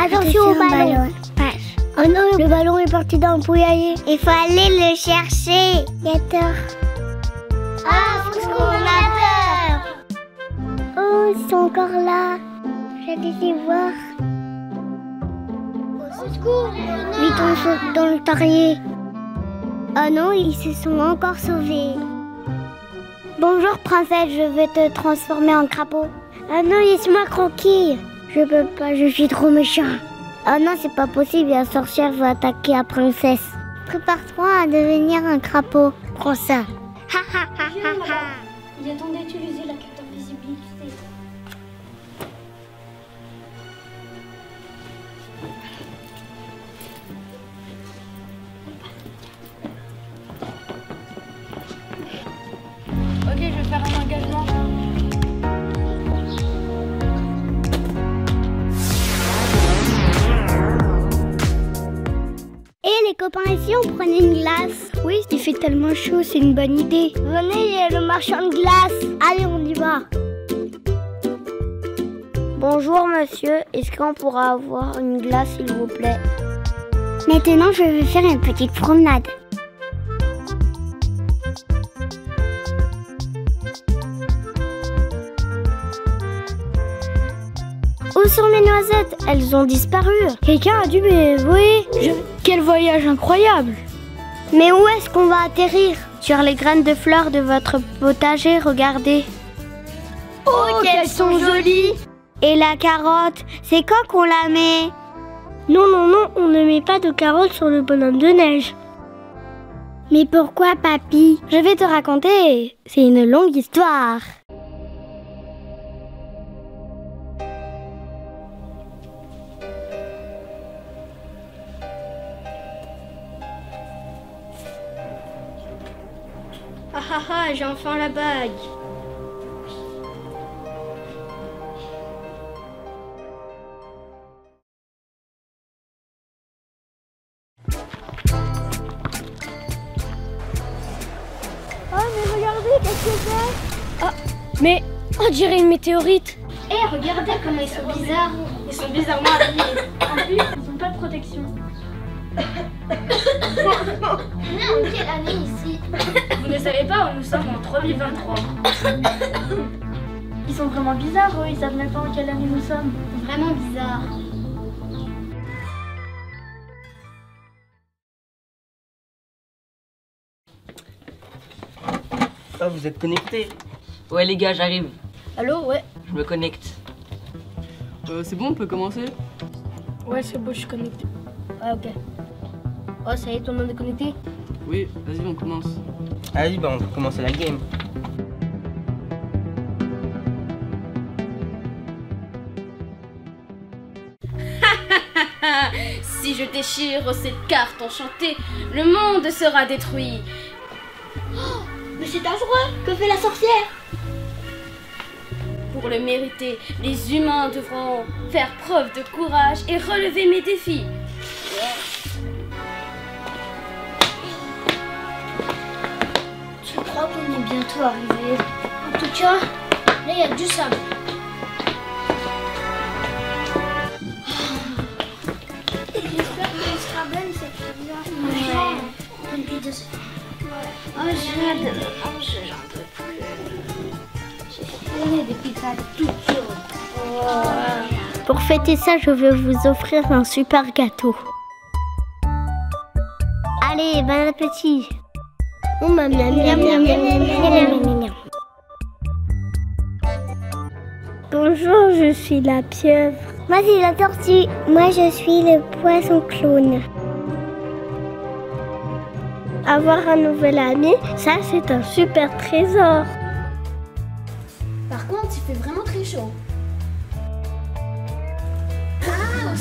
Attention au ballon. Oh non, le ballon est parti dans le poulailler. Il faut aller le chercher. Gator. Ah, Fosco, on a peur. Oh, ils sont encore là. J'allais les voir. Au secours, Vite, on saute dans le terrier. Oh non, ils se sont encore sauvés. Bonjour, princesse, je vais te transformer en crapaud. Ah non, laisse-moi croquer. Je peux pas, je suis trop méchant. Oh non, c'est pas possible, la sorcière va attaquer la princesse. Prépare-toi à devenir un crapaud. Prends ça. Il temps d'utiliser la carte invisibilité. Et copains, ici, on prenait une glace. Oui, il fait tellement chaud, c'est une bonne idée. Venez, il y a le marchand de glace. Allez, on y va. Bonjour, monsieur. Est-ce qu'on pourra avoir une glace, s'il vous plaît? Maintenant, je vais faire une petite promenade. Où sont mes noisettes Elles ont disparu. Quelqu'un a dû me... Oui, je... Quel voyage incroyable Mais où est-ce qu'on va atterrir? Sur les graines de fleurs de votre potager, regardez. Oh, qu'elles sont jolies Et la carotte, c'est quand qu'on la met? Non, non, non, on ne met pas de carottes sur le bonhomme de neige. Mais pourquoi, papy? Je vais te raconter. C'est une longue histoire. Ah j'ai enfin la bague. Oh, mais regardez, qu'est-ce que c'est? Ah, mais on dirait une météorite. Eh, regardez comment ils sont bizarres. Ils sont bizarrement habillés. En plus, ils n'ont pas de protection. On est en quelle année ici Vous ne savez pas, nous sommes en 3023. Ils sont vraiment bizarres, eux. Ils savent même pas en quelle année nous sommes. Vraiment bizarre. Ah, vous êtes connectés Ouais, les gars, j'arrive. Allô, ouais. Je me connecte. Euh, c'est bon, on peut commencer? Ouais, c'est beau, je suis connecté. Ouais, ok. Oh, ça y est, tout le monde est connecté Oui, vas-y, on commence. Allez, bah, on peut commencer la game. Si je déchire cette carte enchantée, le monde sera détruit. Mais c'est affreux Que fait la sorcière? Pour le mériter, les humains devront faire preuve de courage et relever mes défis. Bientôt arrivé. En tout cas, là, il y a du sable. J'espère que le Scrabble, c'est très bien. Ouais. Depuis deux Oh. Oh, je- j'en peux plus. Il y a des pizzas toutes chaudes. Pour fêter ça, je vais vous offrir un super gâteau. Allez, bon appétit. Oh, miam, miam, miam, miam, miam, miam, miam, miam, miam. Bonjour, je suis la pieuvre. Moi, c'est la tortue. Moi, je suis le poisson clown. Avoir un nouvel ami, ça, c'est un super trésor. Par contre, il fait vraiment très chaud. Ah,